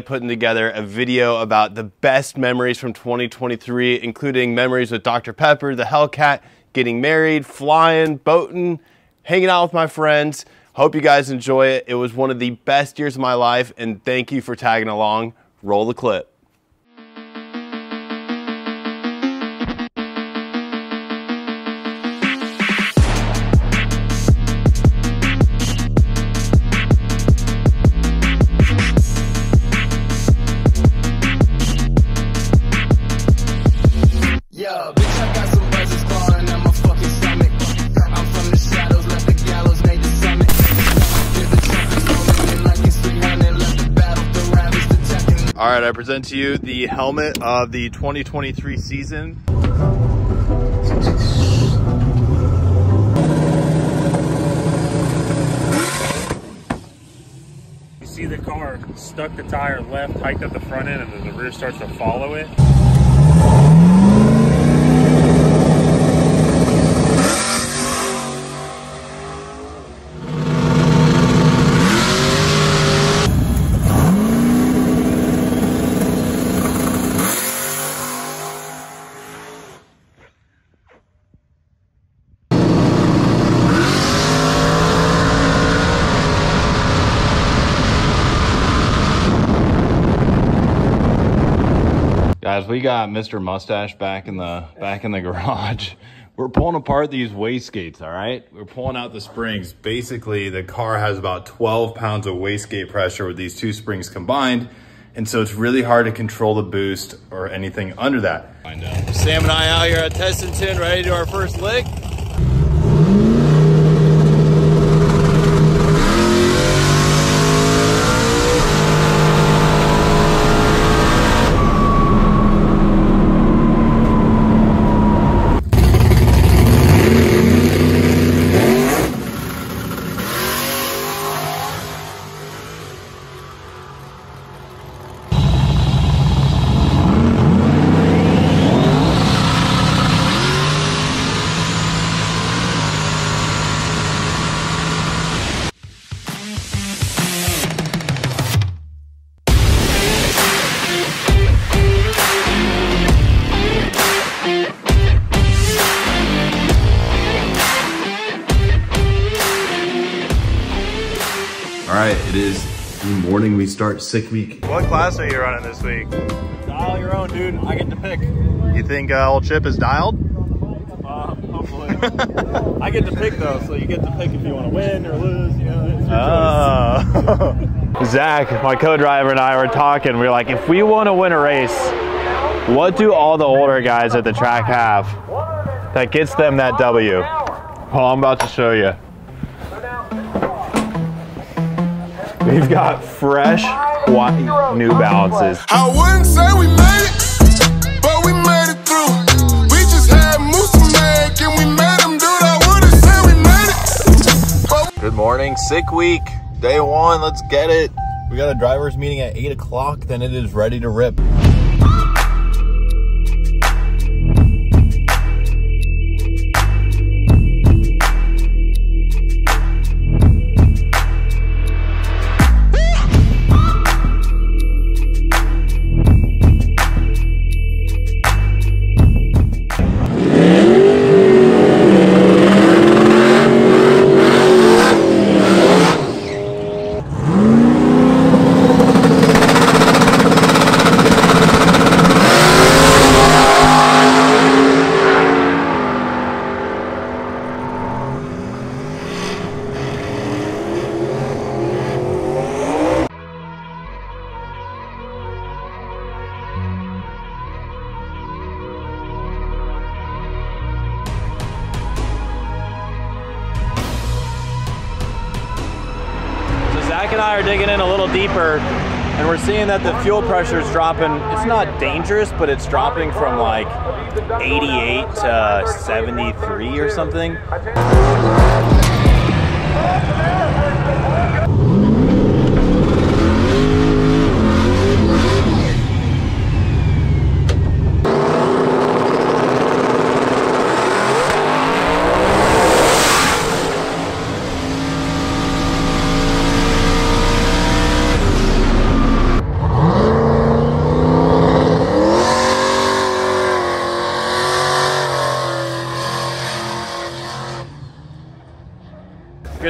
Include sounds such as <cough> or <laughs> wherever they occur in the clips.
putting together a video about the best memories from 2023, including memories with Dr. Pepper, the Hellcat, getting married, flying, boating, hanging out with my friends. Hope you guys enjoy it. It was one of the best years of my life, and thank you for tagging along. Roll the clip. Present to you the helmet of the 2023 season. You see the car stuck the tire left, hiked up the front end, and then the rear starts to follow it. We got Mr. Mustache back in the back in the garage. <laughs> We're pulling apart these wastegates, all right? We're pulling out the springs. Basically, the car has about 12 pounds of wastegate pressure with these two springs combined. And so it's really hard to control the boost or anything under that. Sam and I out here at Tessington, ready to do our first lick. We start sick week. What class are you running this week? Dial your own, dude. I get to pick. You think uh, old Chip is dialed? Uh, hopefully. I get to pick though, so you get to pick if you want to win or lose. You know, it's your choice. Oh. <laughs> Zach, my co-driver and I were talking. We were like, if we want to win a race, what do all the older guys at the track have that gets them that W? Well, I'm about to show you. We've got fresh white New Balances. I wouldn't say we made it, but we made it through. We just had Musa Mag and we made him do it. I wouldn't say we made it. Good morning, sick week. Day one, let's get it. We got a driver's meeting at 8 o'clock, then it is ready to rip. And we're seeing that the fuel pressure is dropping. It's not dangerous, but it's dropping from like 88 to 73 or something.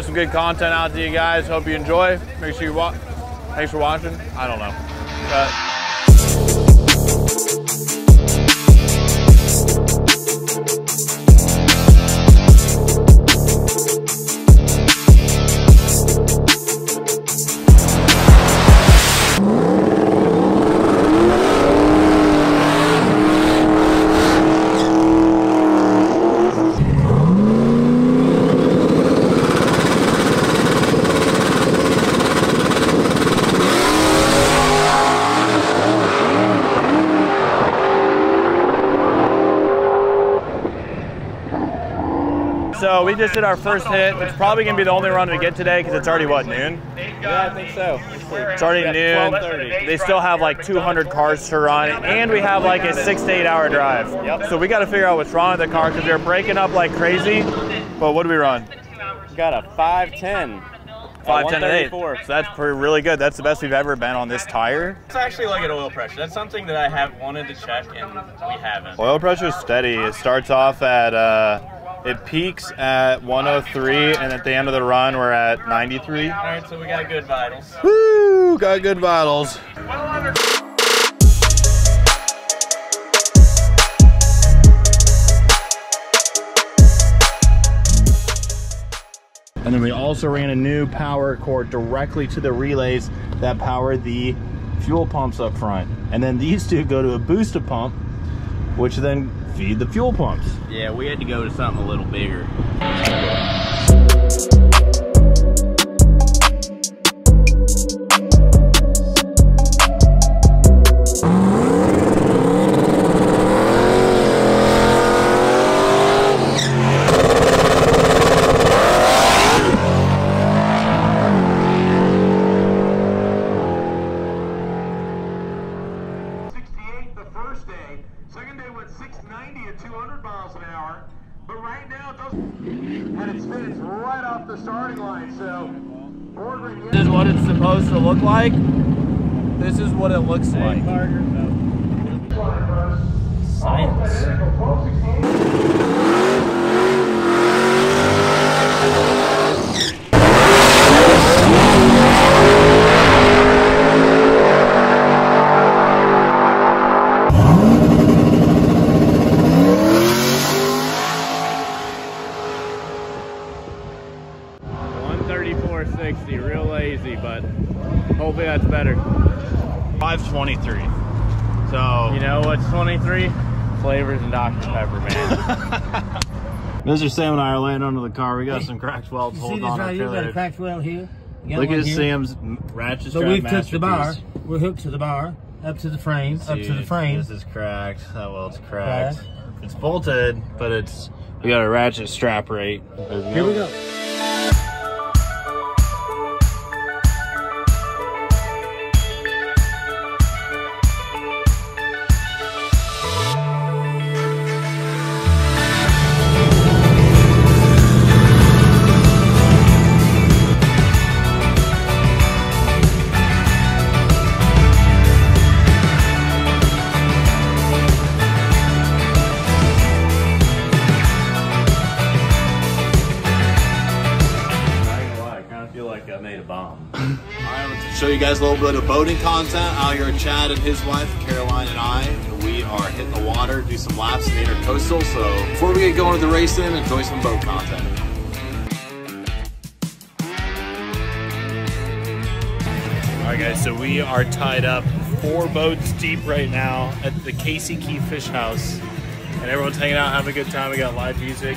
Some good content out to you guys. Hope you enjoy. Make sure you watch. Thanks for watching. I don't know. But So we just did our first hit. It's probably gonna be the only run we get today because it's already what noon. Yeah, I think so. It's already noon. They still have like 200 cars to run, and we have like a six to eight hour drive. Yep. So we got to figure out what's wrong with the car because they're breaking up like crazy. But what do we run? Got a 510. Five, ten, and eight. So that's pretty really good. That's the best we've ever been on this tire. It's actually like an oil pressure. That's something that I have wanted to check and we haven't. Oil pressure is steady. It starts off at, uh, it peaks at 103, and at the end of the run, we're at 93. All right, so we got good vitals. Woo! Got good vitals. And then we also ran a new power cord directly to the relays that power the fuel pumps up front. And then these two go to a booster pump, which then feed the fuel pumps. Yeah, we had to go to something a little bigger. Real but hopefully that's better. 523. So you know what's 23? Flavors and Dr. Pepper, man. <laughs> Mr. Sam and I are laying under the car. We got some cracked welds See holding this on our right here? Got a cracked well here. Look at here. Sam's ratchet But strap we've touched the bar. We're hooked to the bar, up to the frame, up to the frame. This is cracked. That weld's cracked. It's bolted, but it's we got a ratchet strap right. Here we go. I made a bomb. <laughs> All right, let's show you guys a little bit of boating content. Out here, Chad and his wife, Caroline and I, we are hitting the water, do some laps in the intercoastal. So before we get going to the racing, enjoy some boat content. All right, guys. So we are tied up four boats deep right now at the Casey Key Fish House, and everyone's hanging out, having a good time. We got live music,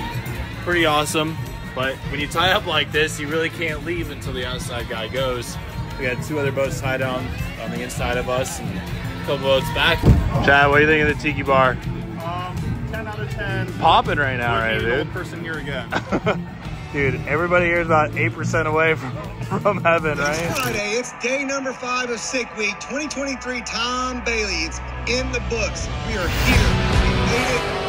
pretty awesome. But when you tie up like this, you really can't leave until the outside guy goes. We got two other boats tied down on the inside of us, and a couple boats back. Chad, what do you think of the tiki bar? Um, 10 out of 10. Popping right now, right, Maybe the dude? old person here again. <laughs> Dude, everybody here is about 8% away from, <laughs> from heaven, right? It's Friday, it's day number five of Sick Week 2023. Tom Bailey, it's in the books. We are here. We made it.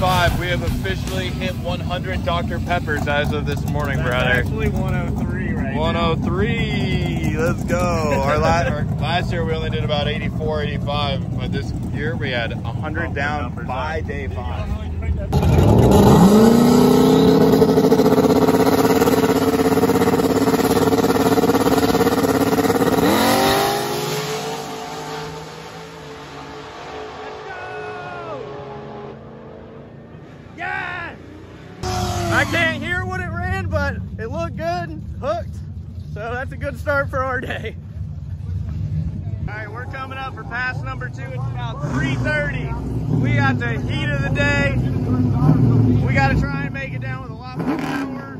105. We have officially hit 100 Dr. Peppers as of this morning, That's brother. actually 103 right 103. Now. Oh Let's go. our, last, <laughs> our, last, year we only did about 84, 85, but this year we had 100 down by day five. For pass number two. It's about 3.30. We got the heat of the day. We got to try and make it down with a lot more power.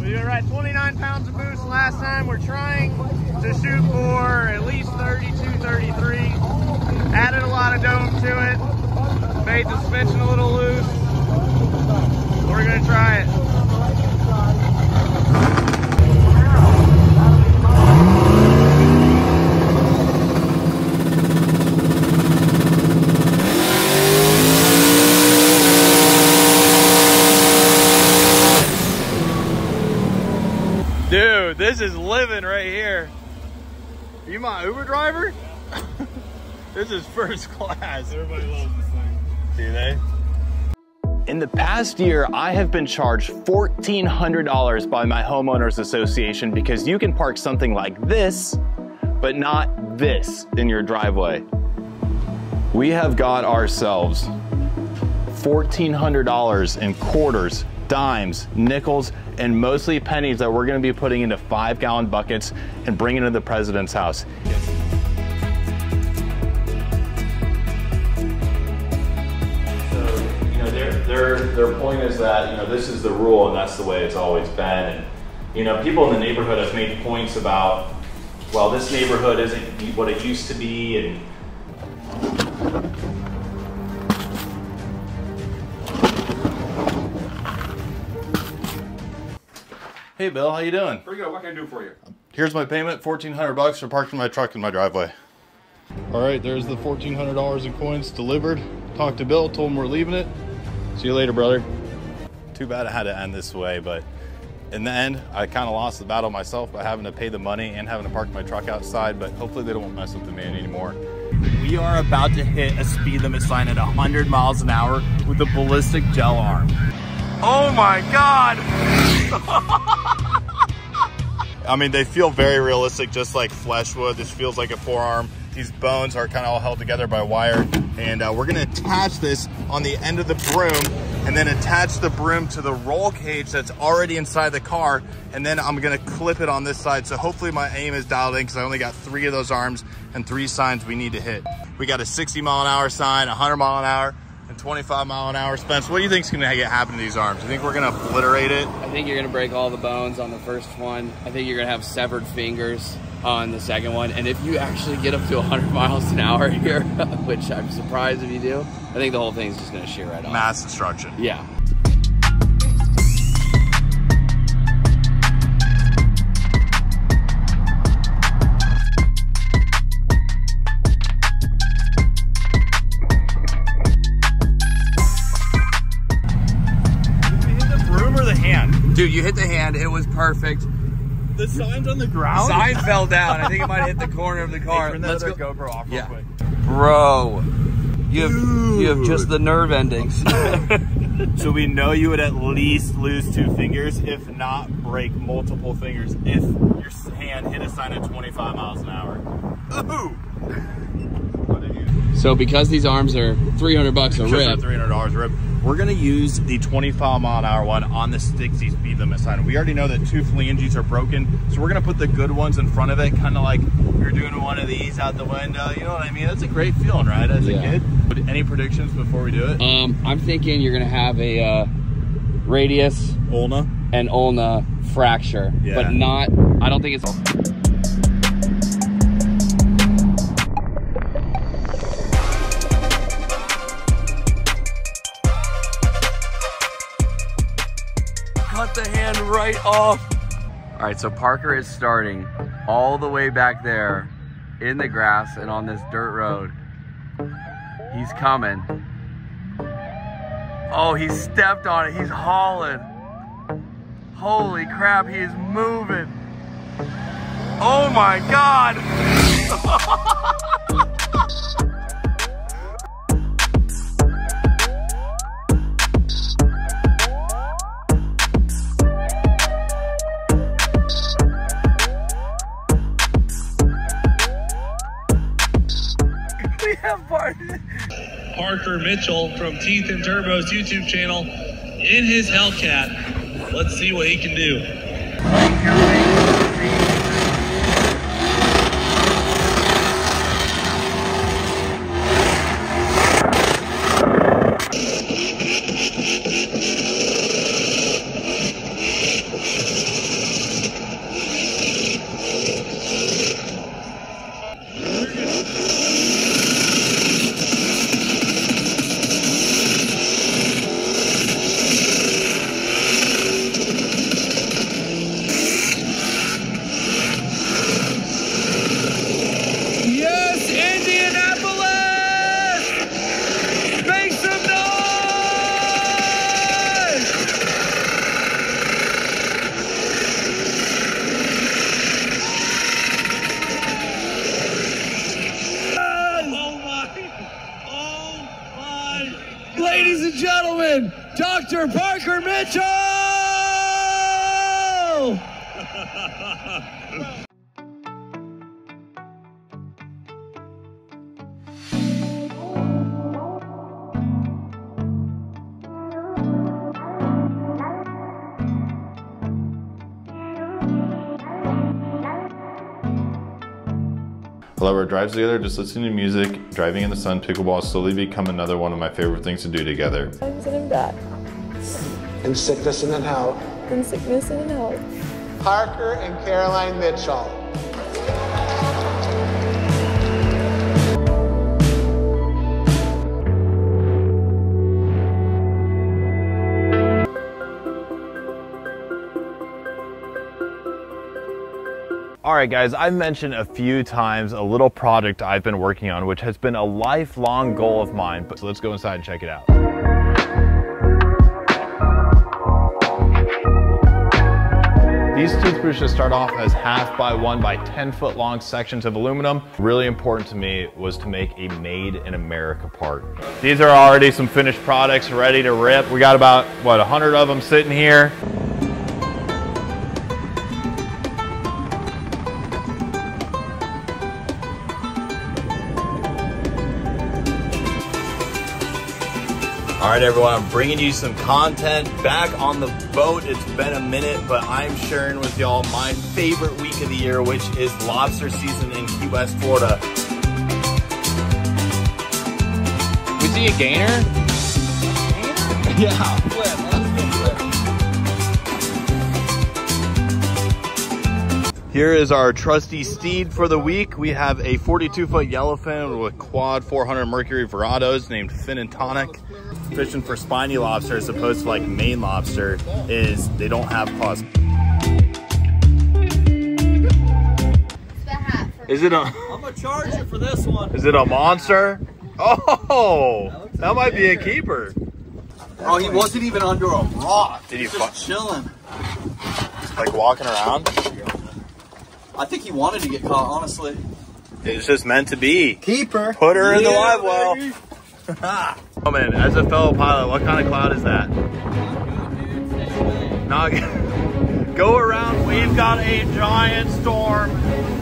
We were at 29 pounds of boost last time. We're trying to shoot for at least 32, 33. Added a lot of dome to it. Made the suspension a little loose. We're gonna try it. Dude, this is living right here. You my Uber driver? <laughs> this is first <laughs> class. Everybody loves this thing. Do they? In the past year, I have been charged $1,400 by my homeowners association because you can park something like this, but not this in your driveway. We have got ourselves $1,400 in quarters, dimes, nickels, and mostly pennies that we're gonna be putting into five gallon buckets and bringing to the president's house. So, you know, their, their, their point is that, you know, this is the rule and that's the way it's always been. And, you know, people in the neighborhood have made points about, well, this neighborhood isn't what it used to be and Hey Bill, how you doing? Pretty good. What can I do for you? Here's my payment, fourteen hundred bucks for parking my truck in my driveway. All right, there's the fourteen hundred dollars in coins delivered. Talked to Bill, told him we're leaving it. See you later, brother. Too bad it had to end this way, but in the end, I kind of lost the battle myself by having to pay the money and having to park my truck outside. But hopefully, they don't mess with the man anymore. We are about to hit a speed limit sign at 100 miles an hour with a ballistic gel arm. Oh my God! <laughs> I mean, they feel very realistic, just like flesh would. This feels like a forearm. These bones are kind of all held together by wire. And uh, we're gonna attach this on the end of the broom and then attach the broom to the roll cage that's already inside the car. And then I'm gonna clip it on this side. So hopefully my aim is dialed in because I only got three of those arms and three signs we need to hit. We got a 60 mile an hour sign, 100 mile an hour, and 25 mile an hour. Spence, what do you think's gonna happen to these arms? You think we're gonna obliterate it? I think you're gonna break all the bones on the first one. I think you're gonna have severed fingers on the second one. And if you actually get up to 100 <laughs> miles an hour here, <laughs> which I'm surprised if you do, I think the whole thing's just gonna shear right off. Mass destruction. Yeah. Dude, you hit the hand. It was perfect. The sign's on the ground? Sign fell <laughs> down. I think it might hit the corner of the car. turn that Let's other go. GoPro off real quick. Bro, you have you have just the nerve endings. <laughs> So we know you would at least lose two fingers, if not break multiple fingers, if your hand hit a sign at 25 miles an hour. Ooh! so because these arms are 300 bucks a Just rip, for three hundred dollars rip. We're gonna use the twenty-five mile an hour one on the Stixie speed limit sign. We already know that two phalanges are broken, so we're gonna put the good ones in front of it, kind of like you're doing one of these out the window. You know what I mean? That's a great feeling, right? As Yeah. a kid. But Any predictions before we do it? um, I'm thinking you're gonna have a uh, radius Ulna. and ulna fracture, Yeah. but not. I don't think it's. Off. All right, so Parker is starting all the way back there in the grass and on this dirt road. He's coming. Oh, he stepped on it. He's hauling. Holy crap, he is moving. Oh my god. <laughs> we <laughs> have. Parker Mitchell from Teeth and Turbo's YouTube channel in his Hellcat. Let's see what he can do. Gentlemen, Dr. Parker Mitchell! <laughs> I love our drives together, just listening to music, driving in the sun, pickleball has slowly become another one of my favorite things to do together. Times and in back. In sickness and in health. In sickness and in health. Parker and Caroline Mitchell. All right, guys, I've mentioned a few times a little project I've been working on, which has been a lifelong goal of mine. But so let's go inside and check it out. These toothbrushes start off as half by one by 10 foot long sections of aluminum. Really important to me was to make a made in America part. These are already some finished products ready to rip. We got about, what, 100 of them sitting here. Right, everyone, I'm bringing you some content back on the boat. It's been a minute, but I'm sharing with y'all my favorite week of the year, which is lobster season in Key West, Florida. We see a gainer? <laughs> Yeah, Here is our trusty steed for the week. We have a 42 foot yellowfin with quad 400 mercury verados named Fin and Tonic. Fishing for spiny lobster as opposed to like Maine lobster is they don't have claws. Is it a I'm gonna charge you for this one. is it a monster? Oh, that might be a keeper. Oh, he wasn't even under a rock. Did he Just fuck- chilling? Like walking around? I think he wanted to get caught, honestly. It's just meant to be. Keeper. Put her in the live well. <laughs> oh man, as a fellow pilot, what kind of cloud is that? Not <laughs> go around. We've got a giant storm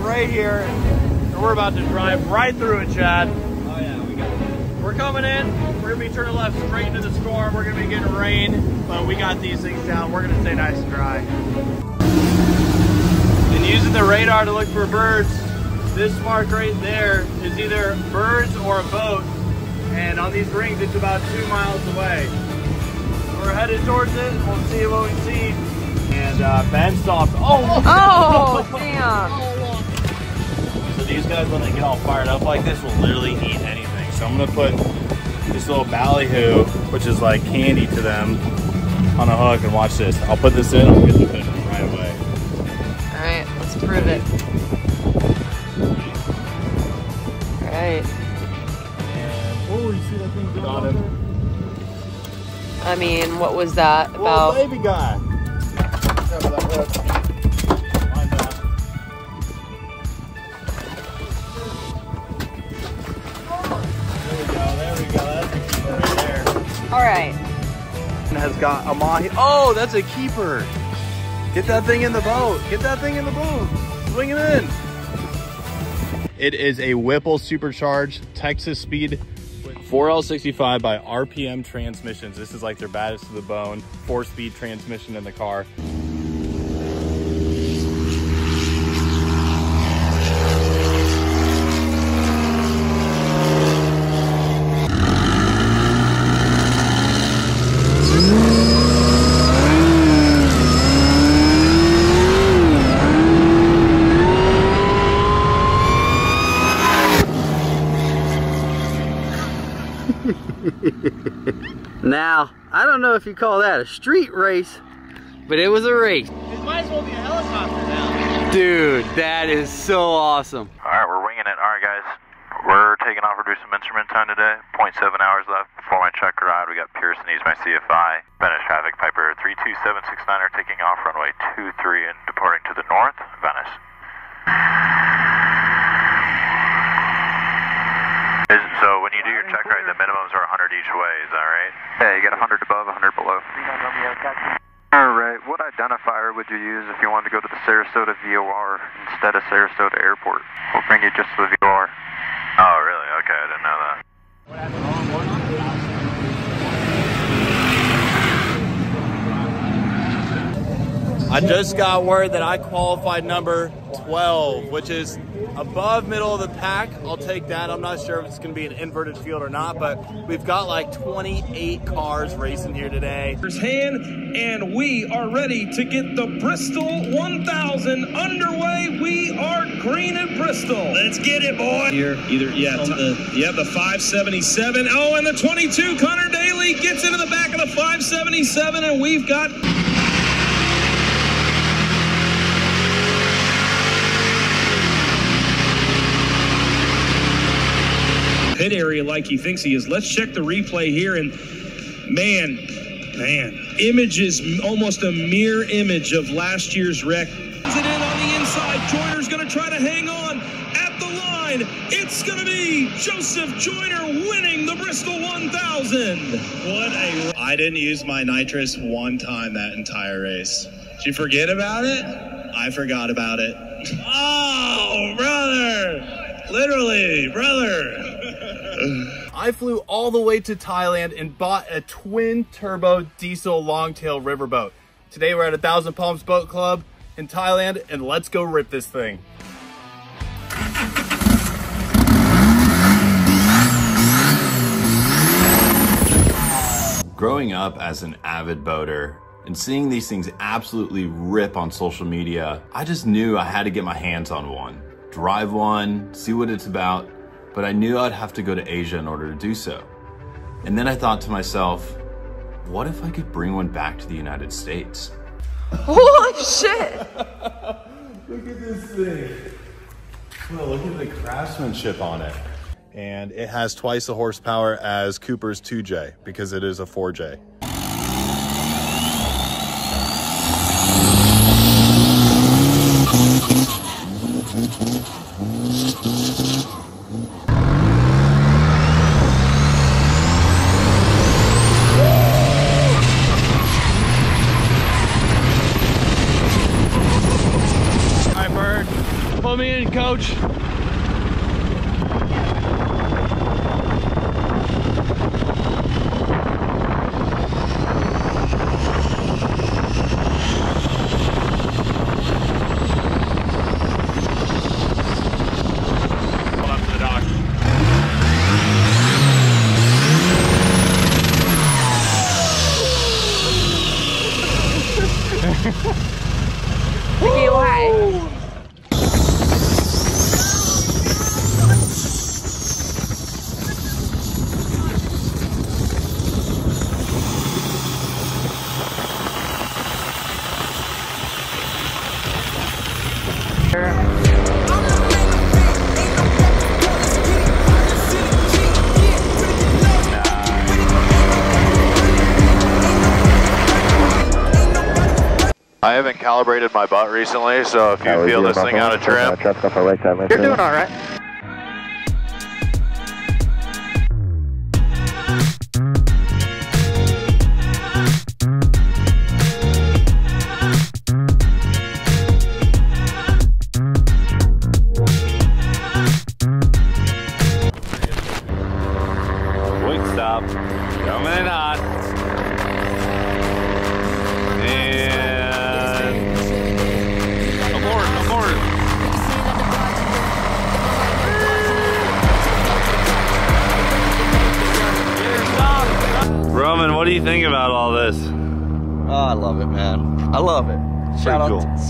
right here. And we're about to drive right through it, Chad. Oh yeah, we got it. We're coming in. We're gonna be turning left straight into the storm. We're gonna be getting rain, but we got these things down. We're gonna stay nice and dry. And using the radar to look for birds, this mark right there is either birds or a boat. And on these rings, it's about two miles away. We're headed towards it. We'll see what we see. And uh, Ben stopped. Oh! Oh, <laughs> damn. So these guys, when they get all fired up like this, will literally eat anything. So I'm gonna put this little ballyhoo, which is like candy to them, on a hook. And watch this. I'll put this in. I'll get the fish right away. All right, let's prove it. All got him. I mean, what was that about? baby guy. All right. And has got a mahi. Oh, that's a keeper. Get that thing in the boat. Get that thing in the boat. Swing it in. It is a Whipple supercharged Texas Speed 4L65 by RPM Transmissions. This is like their baddest of the bone. Four speed transmission in the car. Now, I don't know if you call that a street race, but it was a race. It might as well be a helicopter now. Dude, that is so awesome. All right, we're winging it. All right, guys. We're taking off. We're doing some instrument time today. 0.7 hours left before my check ride. We got Pearson, he's my CFI. Venice traffic, Piper 32769 are taking off runway 23 and departing to the north, Venice. Is, so when you do your check ride, the minimums are 100 each way, is that right? Yeah, you get 100 above, 100 below. All right, what identifier would you use if you wanted to go to the Sarasota VOR instead of Sarasota Airport? We'll bring you just to the VOR. Oh, really? Okay, I didn't know that. I just got word that I qualified number 12, which is above middle of the pack. I'll take that. I'm not sure if it's going to be an inverted field or not, but we've got like 28 cars racing here today. hand, and we are ready to get the Bristol 1000 underway. We are green at Bristol. Let's get it, boy. Here, either yeah, to the uh, yeah the 577. Oh, and the 22. Connor Daly gets into the back of the 577, and we've got. Pit area like he thinks he is. Let's check the replay here, and man, man, images almost a mirror image of last year's wreck. Is it in on the inside? Joyner's going to try to hang on at the line. It's going to be Joseph Joyner winning the Bristol 1000. What a! I didn't use my nitrous one time that entire race. Did you forget about it? I forgot about it. <laughs> Oh, brother! Literally, brother. I flew all the way to Thailand and bought a twin turbo diesel longtail riverboat. Today we're at a Thousand Palms Boat Club in Thailand and let's go rip this thing. Growing up as an avid boater and seeing these things absolutely rip on social media, I just knew I had to get my hands on one. Drive one, see what it's about, but I knew I'd have to go to Asia in order to do so. And then I thought to myself, what if I could bring one back to the United States? Holy shit! <laughs> Look at this thing. Well, look at the craftsmanship on it. And it has twice the horsepower as Cooper's 2J because it is a 4J. I haven't calibrated my butt recently, so if you feel this thing out of trim, You're doing all right.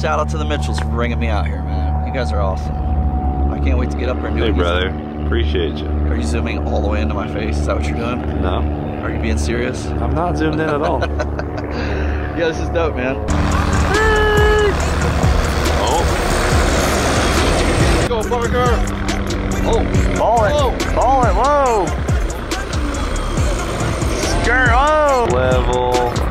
Shout out to the Mitchells for bringing me out here, man. You guys are awesome. I can't wait to get up there and do Hey, it. brother, appreciate you. Are you zooming all the way into my face? Is that what you're doing? No. Are you being serious? I'm not zoomed in at all. <laughs> yeah, this is dope, man. Oh. Go, Parker. Oh, Ball it. Oh. Ball it. Whoa. Skirt. Oh. Level.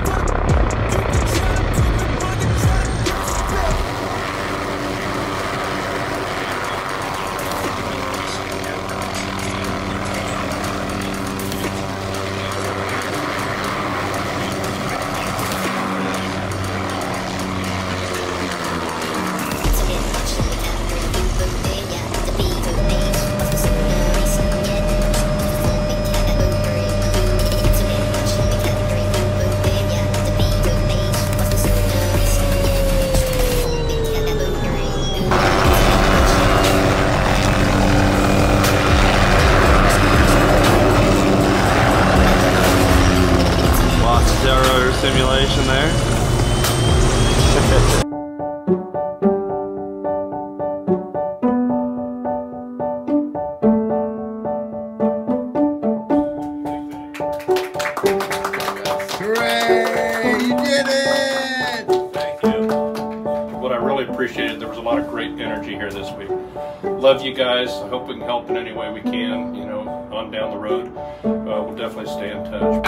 Help in any way we can, you know, on down the road. Uh, we'll definitely stay in touch.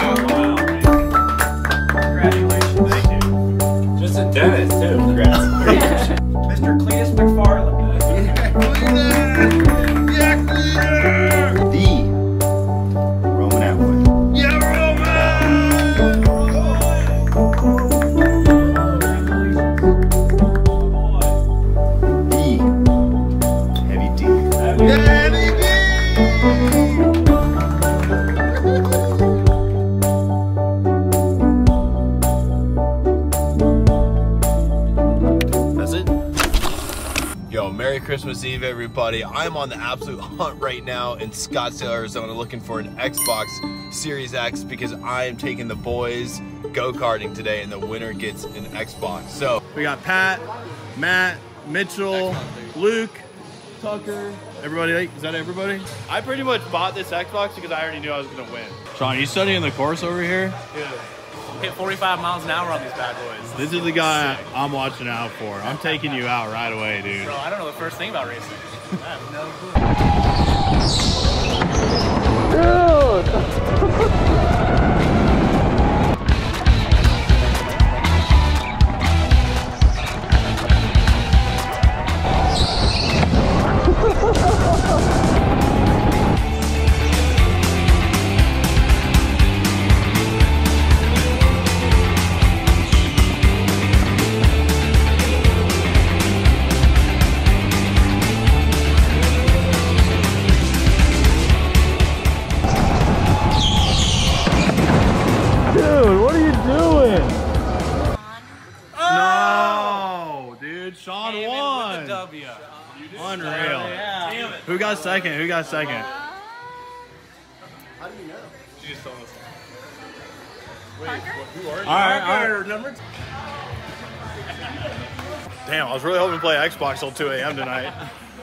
Everybody. I'm on the absolute <laughs> hunt right now in Scottsdale, Arizona, looking for an Xbox Series X because I am taking the boys go karting today, and the winner gets an Xbox. So We got Pat, Matt, Mitchell, Luke, Tucker. Everybody, is that everybody? I pretty much bought this Xbox because I already knew I was gonna win. Sean, you studying the course over here? Dude, hit 45 miles an hour on these bad boys. This is the guy I'm watching out for. I'm taking you out right away, dude. Bro, I don't know the first thing about racing. <laughs> I have no clue. Second? Who got second? How do you know? She just told us. Wait, who are you? All right, all right. Number Damn, I was really hoping to play Xbox till 2 a.m. tonight.